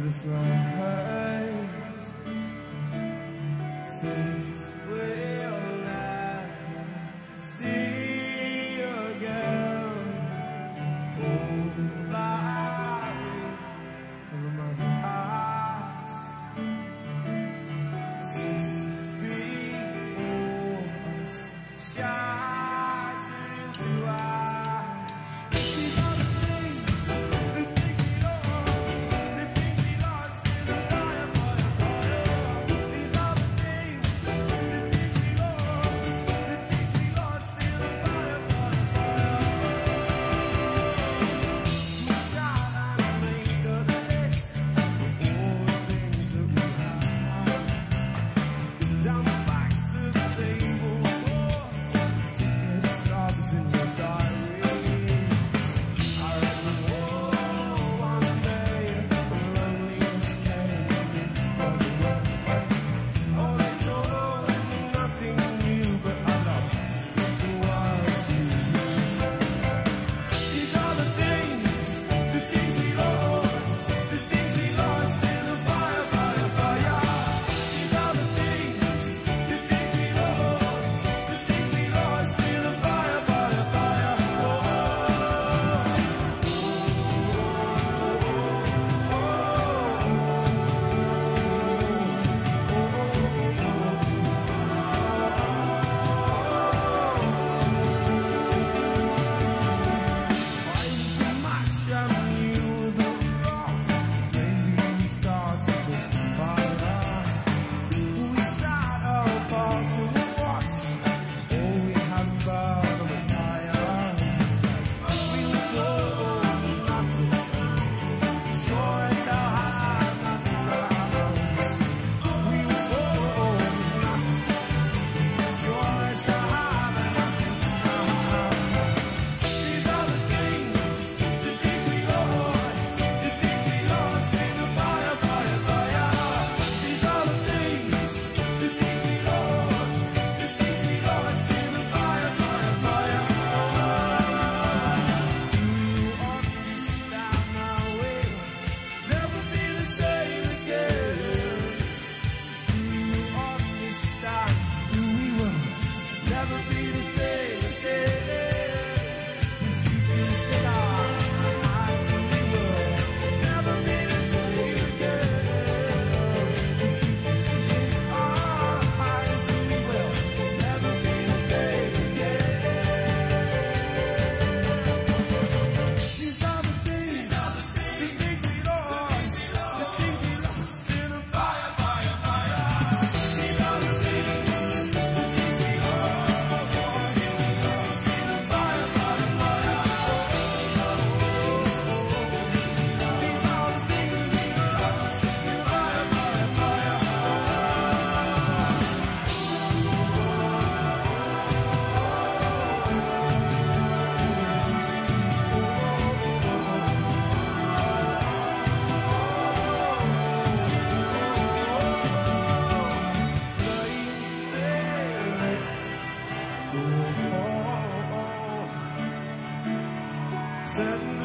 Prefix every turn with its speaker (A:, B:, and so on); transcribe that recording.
A: to the flames. Things will never see Tender